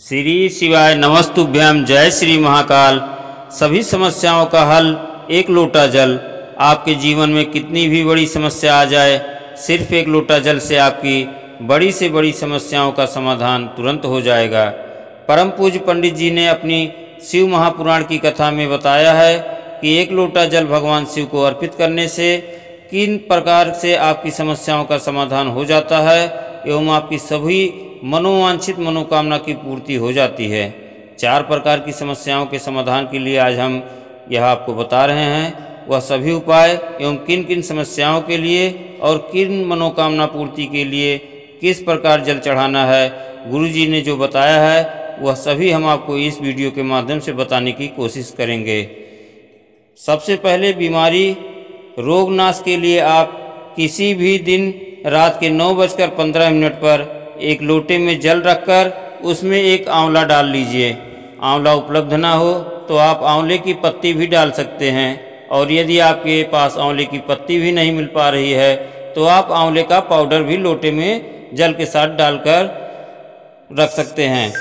श्री शिवाय नमस्तुभ्यम जय श्री महाकाल। सभी समस्याओं का हल एक लोटा जल। आपके जीवन में कितनी भी बड़ी समस्या आ जाए, सिर्फ़ एक लोटा जल से आपकी बड़ी से बड़ी समस्याओं का समाधान तुरंत हो जाएगा। परम पूज पंडित जी ने अपनी शिव महापुराण की कथा में बताया है कि एक लोटा जल भगवान शिव को अर्पित करने से किन प्रकार से आपकी समस्याओं का समाधान हो जाता है, एवं आपकी सभी मनोवांछित मनोकामना की पूर्ति हो जाती है। चार प्रकार की समस्याओं के समाधान के लिए आज हम यह आपको बता रहे हैं। वह सभी उपाय एवं किन किन समस्याओं के लिए और किन मनोकामना पूर्ति के लिए किस प्रकार जल चढ़ाना है गुरु जी ने जो बताया है, वह सभी हम आपको इस वीडियो के माध्यम से बताने की कोशिश करेंगे। सबसे पहले बीमारी रोग नाश के लिए आप किसी भी दिन रात के नौ बजकर पंद्रह मिनट पर एक लोटे में जल रखकर उसमें एक आंवला डाल लीजिए। आंवला उपलब्ध ना हो तो आप आंवले की पत्ती भी डाल सकते हैं। और यदि आपके पास आंवले की पत्ती भी नहीं मिल पा रही है तो आप आंवले का पाउडर भी लोटे में जल के साथ डालकर रख सकते हैं।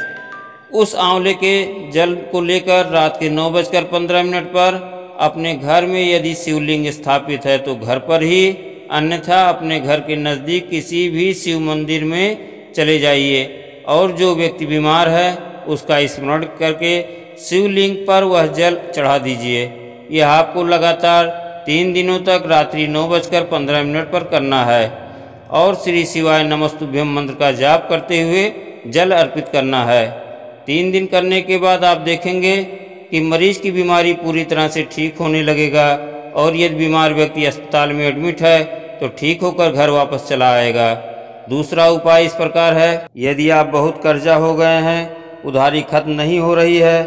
उस आंवले के जल को लेकर रात के नौ बजकर पंद्रह मिनट पर अपने घर में यदि शिवलिंग स्थापित है तो घर पर ही, अन्यथा अपने घर के नज़दीक किसी भी शिव मंदिर में चले जाइए। और जो व्यक्ति बीमार है, उसका स्मरण करके शिवलिंग पर वह जल चढ़ा दीजिए। यह आपको लगातार तीन दिनों तक रात्रि नौ बजकर पंद्रह मिनट पर करना है। और श्री शिवाय नमस्तुभ्यम मंत्र का जाप करते हुए जल अर्पित करना है। तीन दिन करने के बाद आप देखेंगे कि मरीज़ की बीमारी पूरी तरह से ठीक होने लगेगा। और यदि बीमार व्यक्ति अस्पताल में एडमिट है तो ठीक होकर घर वापस चला आएगा। दूसरा उपाय इस प्रकार है, यदि आप बहुत कर्जा हो गए हैं, उधारी खत्म नहीं हो रही है,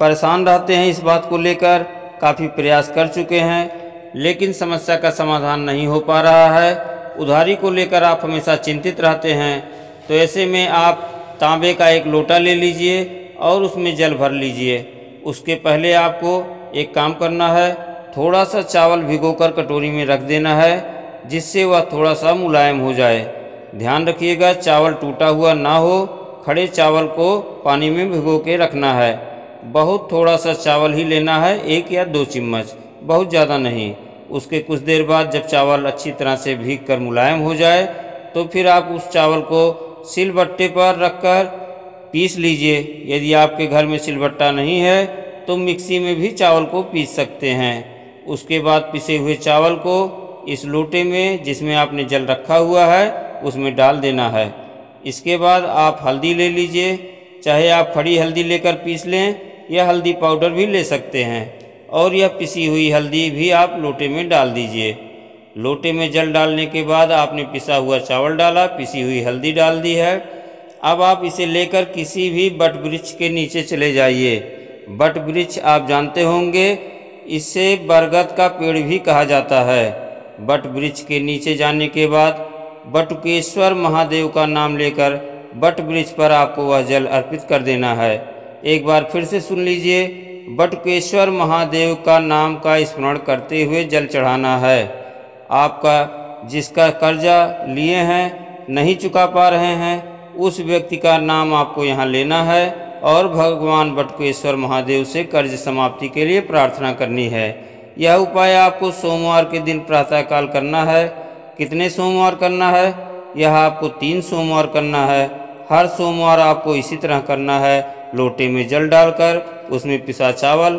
परेशान रहते हैं इस बात को लेकर, काफ़ी प्रयास कर चुके हैं, लेकिन समस्या का समाधान नहीं हो पा रहा है, उधारी को लेकर आप हमेशा चिंतित रहते हैं तो ऐसे में आप तांबे का एक लोटा ले लीजिए और उसमें जल भर लीजिए। उसके पहले आपको एक काम करना है, थोड़ा सा चावल भिगोकर कटोरी में रख देना है, जिससे वह थोड़ा सा मुलायम हो जाए। ध्यान रखिएगा, चावल टूटा हुआ ना हो, खड़े चावल को पानी में भिगो के रखना है। बहुत थोड़ा सा चावल ही लेना है, एक या दो चम्मच, बहुत ज़्यादा नहीं। उसके कुछ देर बाद जब चावल अच्छी तरह से भीग कर मुलायम हो जाए तो फिर आप उस चावल को सिलबट्टे पर रखकर पीस लीजिए। यदि आपके घर में सिलबट्टा नहीं है तो मिक्सी में भी चावल को पीस सकते हैं। उसके बाद पिसे हुए चावल को इस लोटे में, जिसमें आपने जल रखा हुआ है उसमें डाल देना है। इसके बाद आप हल्दी ले लीजिए, चाहे आप खड़ी हल्दी लेकर पीस लें या हल्दी पाउडर भी ले सकते हैं। और यह पिसी हुई हल्दी भी आप लोटे में डाल दीजिए। लोटे में जल डालने के बाद आपने पिसा हुआ चावल डाला, पिसी हुई हल्दी डाल दी है। अब आप इसे लेकर किसी भी बट वृक्ष के नीचे चले जाइए। बट वृक्ष आप जानते होंगे, इसे बरगद का पेड़ भी कहा जाता है। बट वृक्ष के नीचे जाने के बाद बटुकेश्वर महादेव का नाम लेकर बट वृक्ष पर आपको वह जल अर्पित कर देना है। एक बार फिर से सुन लीजिए, बटुकेश्वर महादेव का नाम का स्मरण करते हुए जल चढ़ाना है। आपका जिसका कर्जा लिए हैं, नहीं चुका पा रहे हैं, उस व्यक्ति का नाम आपको यहाँ लेना है और भगवान बटकेश्वर महादेव से कर्ज समाप्ति के लिए प्रार्थना करनी है। यह उपाय आपको सोमवार के दिन प्रातःकाल करना है। कितने सोमवार करना है? यह आपको तीन सोमवार करना है। हर सोमवार आपको इसी तरह करना है। लोटे में जल डालकर, उसमें पिसा चावल,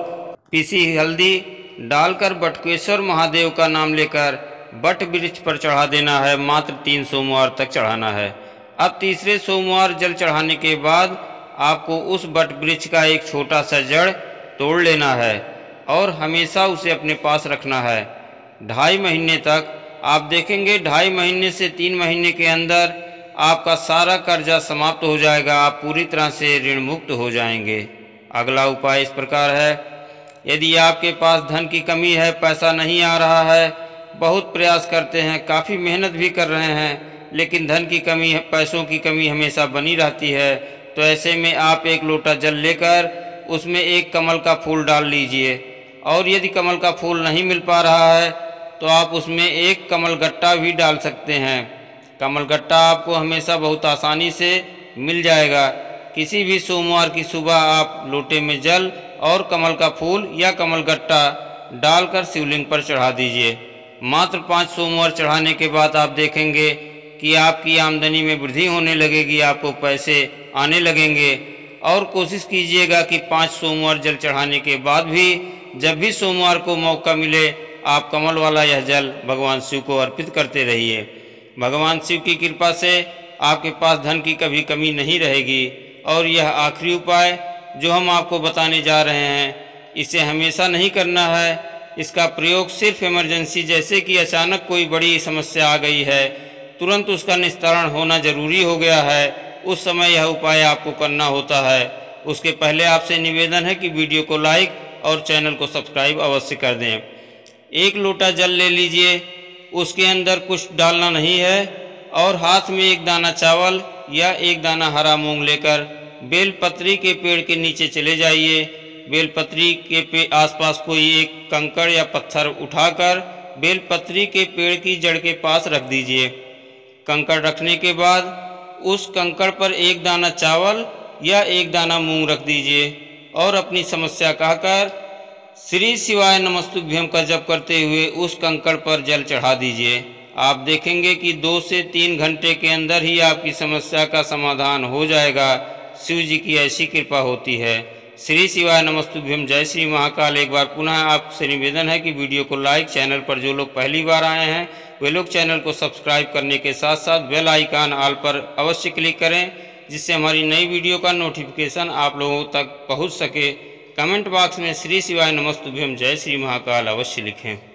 पिसी हल्दी डालकर, बटकेश्वर महादेव का नाम लेकर बट वृक्ष पर चढ़ा देना है। मात्र तीन सोमवार तक चढ़ाना है। अब तीसरे सोमवार जल चढ़ाने के बाद आपको उस बट वृक्ष का एक छोटा सा जड़ तोड़ लेना है और हमेशा उसे अपने पास रखना है। ढाई महीने तक आप देखेंगे ढाई महीने से तीन महीने के अंदर आपका सारा कर्जा समाप्त हो जाएगा, आप पूरी तरह से ऋण मुक्त हो जाएँगे। अगला उपाय इस प्रकार है, यदि आपके पास धन की कमी है, पैसा नहीं आ रहा है, बहुत प्रयास करते हैं, काफ़ी मेहनत भी कर रहे हैं, लेकिन धन की कमी, पैसों की कमी हमेशा बनी रहती है तो ऐसे में आप एक लोटा जल लेकर उसमें एक कमल का फूल डाल लीजिए। और यदि कमल का फूल नहीं मिल पा रहा है तो आप उसमें एक कमल गट्टा भी डाल सकते हैं। कमल गट्टा आपको हमेशा बहुत आसानी से मिल जाएगा। किसी भी सोमवार की सुबह आप लोटे में जल और कमल का फूल या कमल गट्टा डालकर शिवलिंग पर चढ़ा दीजिए। मात्र पाँच सोमवार चढ़ाने के बाद आप देखेंगे कि आपकी आमदनी में वृद्धि होने लगेगी, आपको पैसे आने लगेंगे। और कोशिश कीजिएगा कि पाँच सोमवार जल चढ़ाने के बाद भी जब भी सोमवार को मौका मिले आप कमल वाला यह जल भगवान शिव को अर्पित करते रहिए। भगवान शिव की कृपा से आपके पास धन की कभी कमी नहीं रहेगी। और यह आखिरी उपाय जो हम आपको बताने जा रहे हैं, इसे हमेशा नहीं करना है। इसका प्रयोग सिर्फ़ इमरजेंसी जैसे कि अचानक कोई बड़ी समस्या आ गई है, तुरंत उसका निस्तारण होना ज़रूरी हो गया है। उस समय यह उपाय आपको करना होता है। उसके पहले आपसे निवेदन है कि वीडियो को लाइक और चैनल को सब्सक्राइब अवश्य कर दें। एक लोटा जल ले लीजिए, उसके अंदर कुछ डालना नहीं है, और हाथ में एक दाना चावल या एक दाना हरा मूंग लेकर बेलपत्री के पेड़ के नीचे चले जाइए। बेलपत्री के पे आसपास कोई एक कंकड़ या पत्थर उठाकर बेलपत्री के पेड़ की जड़ के पास रख दीजिए। कंकड़ रखने के बाद उस कंकड़ पर एक दाना चावल या एक दाना मूंग रख दीजिए, और अपनी समस्या कहकर श्री शिवाय नमस्तुभ्यम का जप करते हुए उस कंकड़ पर जल चढ़ा दीजिए। आप देखेंगे कि दो से तीन घंटे के अंदर ही आपकी समस्या का समाधान हो जाएगा। शिव जी की ऐसी कृपा होती है। श्री शिवाय नमस्तुभ्यम जय श्री महाकाल। एक बार पुनः आपसे निवेदन है कि वीडियो को लाइक, चैनल पर जो लोग पहली बार आए हैं, वे लोग चैनल को सब्सक्राइब करने के साथ साथ बेल आइकान आल पर अवश्य क्लिक करें, जिससे हमारी नई वीडियो का नोटिफिकेशन आप लोगों तक पहुँच सके। कमेंट बॉक्स में श्री शिवाय नमस्तुभ्यम जय श्री महाकाल अवश्य लिखें।